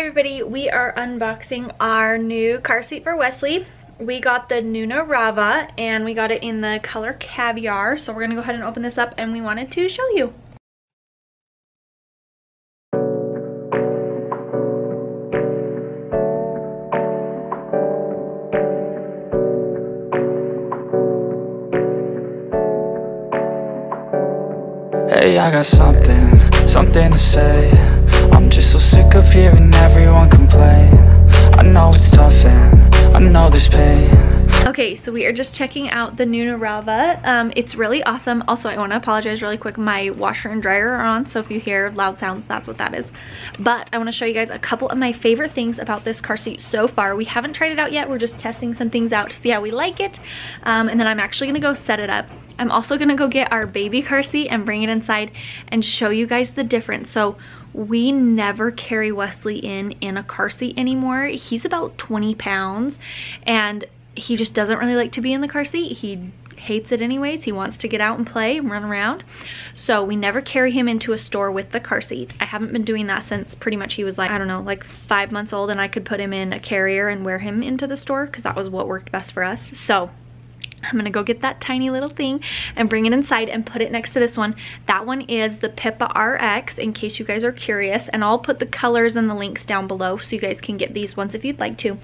everybody, we are unboxing our new car seat for Wesley. We got the Nuna Rava and we got it in the color Caviar. So we're gonna go ahead and open this up and we wanted to show you. Hey, I got something, something to say just so sick of hearing everyone complain I know it's tough and I know there's pain Okay, so we are just checking out the Nuna Rava. Um, it's really awesome. Also, I want to apologize really quick. My washer and dryer are on, so if you hear loud sounds, that's what that is. But I want to show you guys a couple of my favorite things about this car seat so far. We haven't tried it out yet. We're just testing some things out to see how we like it. Um, and then I'm actually going to go set it up. I'm also going to go get our baby car seat and bring it inside and show you guys the difference. So we never carry Wesley in in a car seat anymore. He's about 20 pounds and he just doesn't really like to be in the car seat. He hates it anyways. He wants to get out and play and run around. So we never carry him into a store with the car seat. I haven't been doing that since pretty much he was like, I don't know, like five months old and I could put him in a carrier and wear him into the store because that was what worked best for us. So I'm gonna go get that tiny little thing and bring it inside and put it next to this one. That one is the Pipa RX in case you guys are curious and I'll put the colors and the links down below so you guys can get these ones if you'd like to.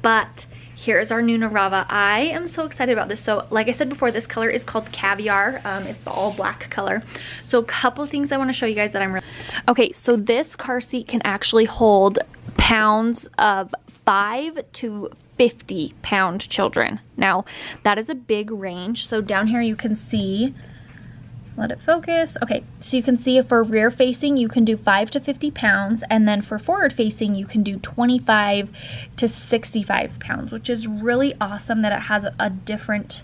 But here's our Nuna Rava. I am so excited about this. So like I said before, this color is called Caviar. Um, it's the all black color. So a couple things I wanna show you guys that I'm really... Okay, so this car seat can actually hold pounds of five to 50 pound children. Now, that is a big range. So down here you can see, let it focus. Okay, so you can see for rear facing, you can do 5 to 50 pounds, and then for forward facing, you can do 25 to 65 pounds, which is really awesome that it has a different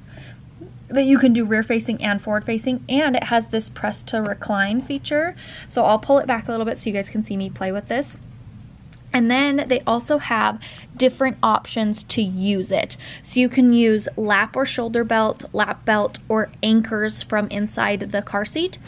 that you can do rear facing and forward facing and it has this press to recline feature so I'll pull it back a little bit so you guys can see me play with this and then they also have different options to use it. So you can use lap or shoulder belt, lap belt, or anchors from inside the car seat.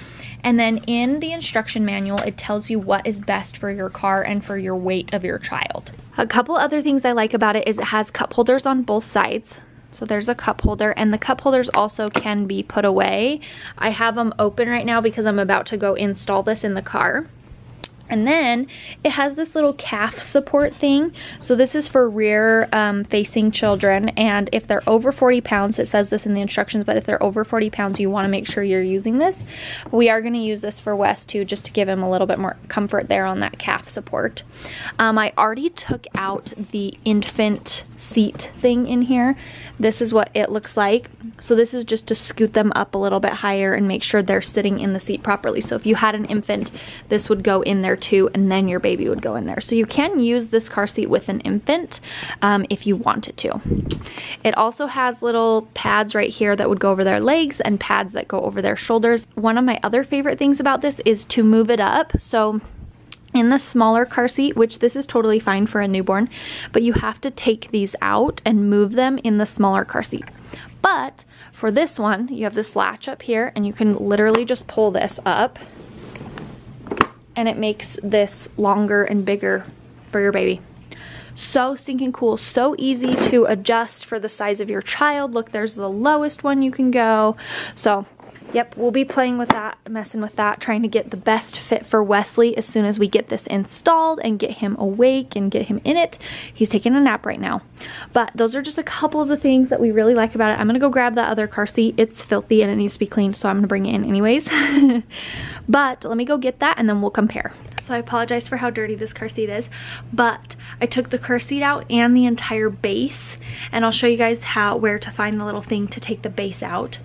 And then in the instruction manual, it tells you what is best for your car and for your weight of your child. A couple other things I like about it is it has cup holders on both sides. So there's a cup holder and the cup holders also can be put away. I have them open right now because I'm about to go install this in the car. And then it has this little calf support thing. So this is for rear um, facing children. And if they're over 40 pounds, it says this in the instructions, but if they're over 40 pounds, you want to make sure you're using this. We are going to use this for Wes too, just to give him a little bit more comfort there on that calf support. Um, I already took out the infant seat thing in here. This is what it looks like. So this is just to scoot them up a little bit higher and make sure they're sitting in the seat properly. So if you had an infant, this would go in there too, and then your baby would go in there. So you can use this car seat with an infant um, if you wanted to. It also has little pads right here that would go over their legs and pads that go over their shoulders. One of my other favorite things about this is to move it up. So in the smaller car seat, which this is totally fine for a newborn, but you have to take these out and move them in the smaller car seat. But for this one, you have this latch up here and you can literally just pull this up and it makes this longer and bigger for your baby. So stinking cool, so easy to adjust for the size of your child. Look, there's the lowest one you can go. So Yep, we'll be playing with that, messing with that, trying to get the best fit for Wesley as soon as we get this installed and get him awake and get him in it. He's taking a nap right now. But those are just a couple of the things that we really like about it. I'm to go grab that other car seat. It's filthy and it needs to be cleaned, so I'm to bring it in anyways. but let me go get that and then we'll compare. So I apologize for how dirty this car seat is, but I took the car seat out and the entire base, and I'll show you guys how where to find the little thing to take the base out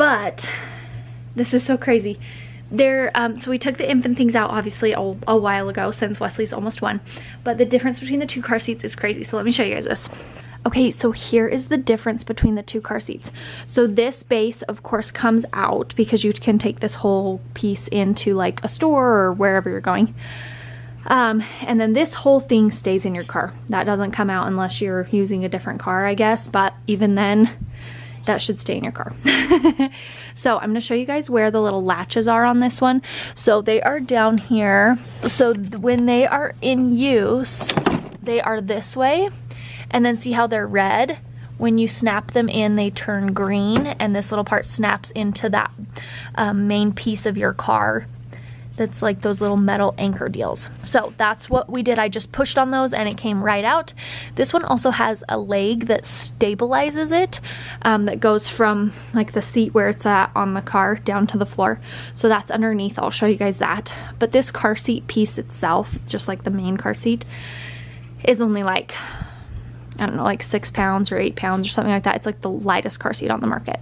but this is so crazy there um, so we took the infant things out obviously a, a while ago since Wesley's almost one but the difference between the two car seats is crazy so let me show you guys this Okay, so here is the difference between the two car seats. So this base, of course, comes out because you can take this whole piece into like a store or wherever you're going. Um, and then this whole thing stays in your car. That doesn't come out unless you're using a different car, I guess. But even then, that should stay in your car. so I'm gonna show you guys where the little latches are on this one. So they are down here. So when they are in use, they are this way. And then see how they're red? When you snap them in, they turn green and this little part snaps into that um, main piece of your car that's like those little metal anchor deals. So that's what we did. I just pushed on those and it came right out. This one also has a leg that stabilizes it um, that goes from like the seat where it's at on the car down to the floor. So that's underneath. I'll show you guys that. But this car seat piece itself, just like the main car seat, is only like I don't know, like six pounds or eight pounds or something like that. It's like the lightest car seat on the market.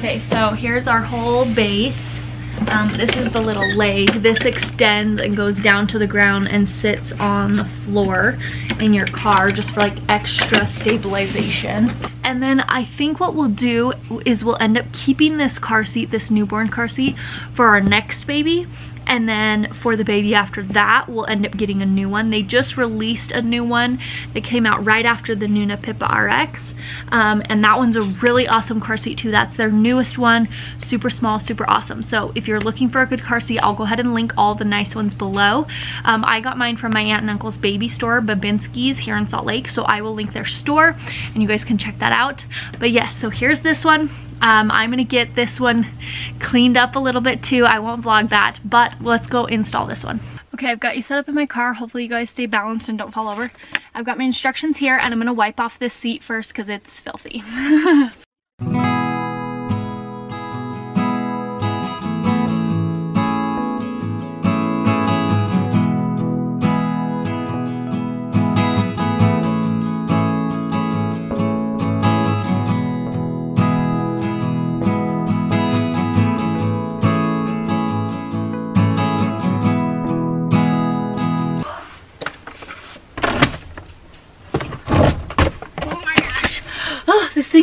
Okay, so here's our whole base. Um, this is the little leg. This extends and goes down to the ground and sits on the floor in your car just for like extra stabilization. And then I think what we'll do is we'll end up keeping this car seat, this newborn car seat for our next baby and then for the baby after that we'll end up getting a new one. They just released a new one. That came out right after the Nuna Pipa RX um, and that one's a really awesome car seat too. That's their newest one. Super small super awesome. So if you're looking for a good car seat I'll go ahead and link all the nice ones below. Um, I got mine from my aunt and uncle's baby store Babinski's here in Salt Lake. So I will link their store and you guys can check that out. But yes so here's this one um, I'm gonna get this one cleaned up a little bit too. I won't vlog that, but let's go install this one. Okay, I've got you set up in my car. Hopefully you guys stay balanced and don't fall over. I've got my instructions here and I'm gonna wipe off this seat first because it's filthy.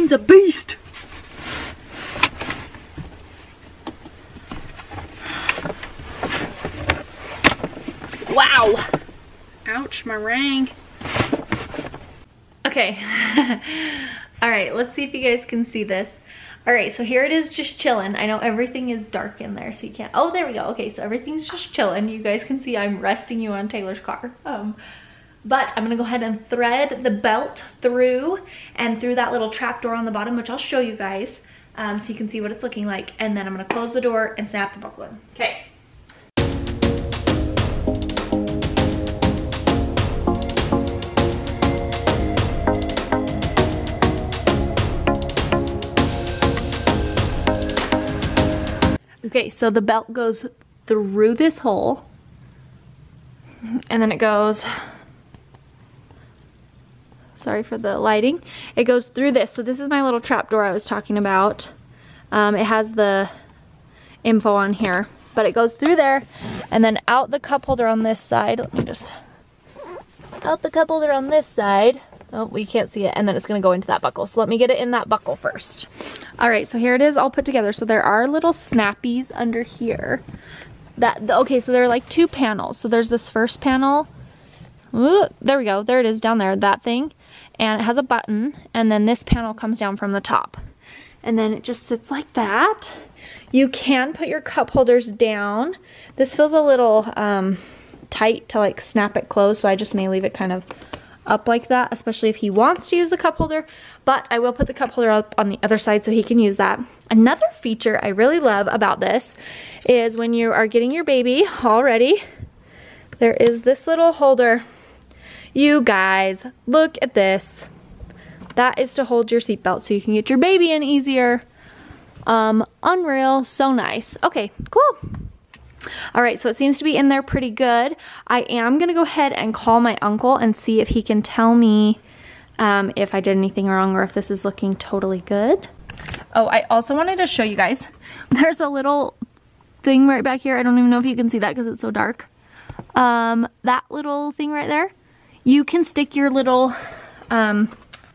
thing's a beast. Wow. Ouch, my ring. Okay. All right, let's see if you guys can see this. All right, so here it is just chilling. I know everything is dark in there, so you can't. Oh, there we go. Okay, so everything's just chilling. You guys can see I'm resting you on Taylor's car. Um, but I'm gonna go ahead and thread the belt through and through that little trap door on the bottom, which I'll show you guys um, so you can see what it's looking like. And then I'm gonna close the door and snap the buckle in. Okay. Okay, so the belt goes through this hole and then it goes sorry for the lighting. It goes through this. So this is my little trap door I was talking about. Um, it has the info on here, but it goes through there and then out the cup holder on this side. Let me just, out the cup holder on this side. Oh, we can't see it. And then it's gonna go into that buckle. So let me get it in that buckle first. All right, so here it is all put together. So there are little snappies under here. That Okay, so there are like two panels. So there's this first panel. Ooh, there we go, there it is down there, that thing. And it has a button and then this panel comes down from the top. And then it just sits like that. You can put your cup holders down. This feels a little um, tight to like snap it closed so I just may leave it kind of up like that especially if he wants to use the cup holder. But I will put the cup holder up on the other side so he can use that. Another feature I really love about this is when you are getting your baby all ready there is this little holder you guys, look at this. That is to hold your seatbelt so you can get your baby in easier. Um, unreal, so nice. Okay, cool. All right, so it seems to be in there pretty good. I am gonna go ahead and call my uncle and see if he can tell me um, if I did anything wrong or if this is looking totally good. Oh, I also wanted to show you guys. There's a little thing right back here. I don't even know if you can see that because it's so dark. Um, that little thing right there you can stick your little um,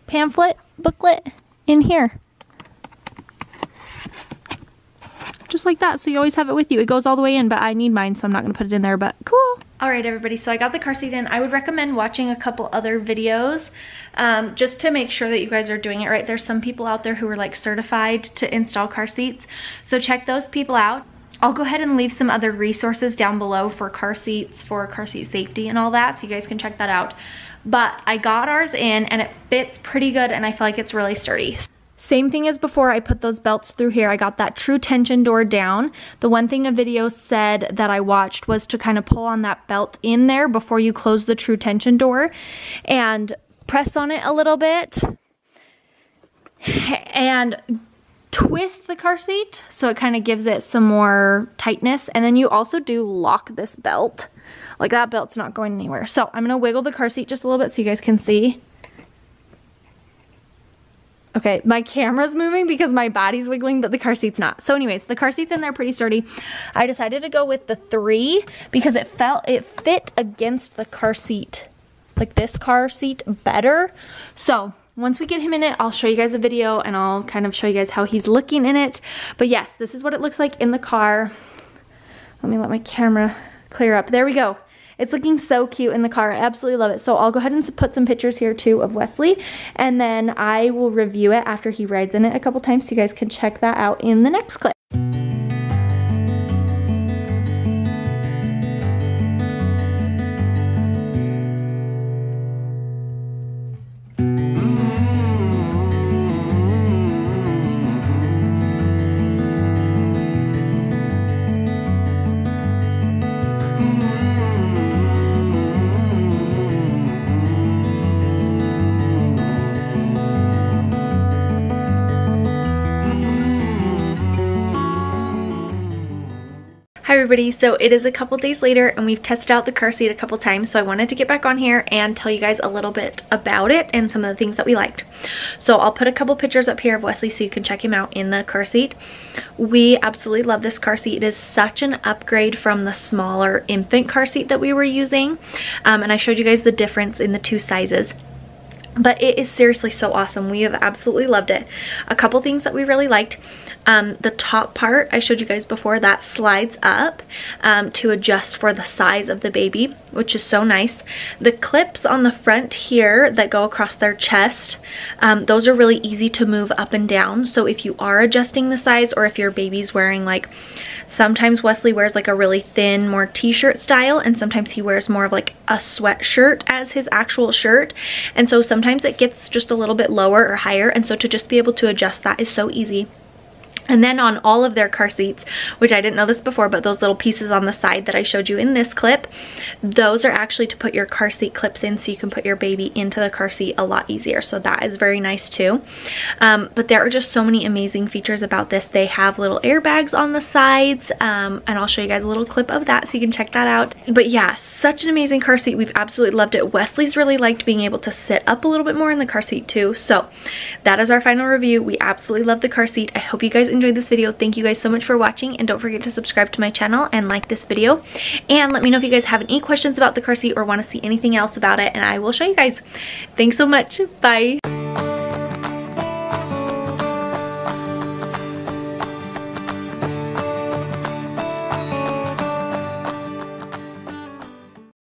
pamphlet booklet in here. just like that. So you always have it with you. It goes all the way in, but I need mine, so I'm not gonna put it in there, but cool. All right, everybody, so I got the car seat in. I would recommend watching a couple other videos um, just to make sure that you guys are doing it right. There's some people out there who are like certified to install car seats. So check those people out. I'll go ahead and leave some other resources down below for car seats, for car seat safety and all that, so you guys can check that out. But I got ours in and it fits pretty good and I feel like it's really sturdy. Same thing as before, I put those belts through here. I got that true tension door down. The one thing a video said that I watched was to kind of pull on that belt in there before you close the true tension door and press on it a little bit and twist the car seat so it kind of gives it some more tightness. And then you also do lock this belt. Like that belt's not going anywhere. So I'm gonna wiggle the car seat just a little bit so you guys can see. Okay, my camera's moving because my body's wiggling, but the car seat's not. So anyways, the car seat's in there pretty sturdy. I decided to go with the three because it felt, it fit against the car seat, like this car seat better. So once we get him in it, I'll show you guys a video and I'll kind of show you guys how he's looking in it. But yes, this is what it looks like in the car. Let me let my camera clear up. There we go. It's looking so cute in the car. I absolutely love it. So I'll go ahead and put some pictures here too of Wesley. And then I will review it after he rides in it a couple times so you guys can check that out in the next clip. Everybody, so it is a couple days later and we've tested out the car seat a couple times so I wanted to get back on here and tell you guys a little bit about it and some of the things that we liked. So I'll put a couple pictures up here of Wesley so you can check him out in the car seat. We absolutely love this car seat. It is such an upgrade from the smaller infant car seat that we were using um, and I showed you guys the difference in the two sizes but it is seriously so awesome. We have absolutely loved it. A couple things that we really liked um, the top part I showed you guys before that slides up um, to adjust for the size of the baby which is so nice. The clips on the front here that go across their chest um, those are really easy to move up and down. So if you are adjusting the size or if your baby's wearing like Sometimes Wesley wears like a really thin, more t-shirt style, and sometimes he wears more of like a sweatshirt as his actual shirt. And so sometimes it gets just a little bit lower or higher, and so to just be able to adjust that is so easy. And then on all of their car seats, which I didn't know this before, but those little pieces on the side that I showed you in this clip, those are actually to put your car seat clips in so you can put your baby into the car seat a lot easier. So that is very nice too. Um, but there are just so many amazing features about this. They have little airbags on the sides, um, and I'll show you guys a little clip of that so you can check that out. But yeah, such an amazing car seat. We've absolutely loved it. Wesley's really liked being able to sit up a little bit more in the car seat too. So that is our final review. We absolutely love the car seat. I hope you guys enjoyed this video. Thank you guys so much for watching and don't forget to subscribe to my channel and like this video. And let me know if you guys have any questions about the car seat or want to see anything else about it and I will show you guys. Thanks so much. Bye.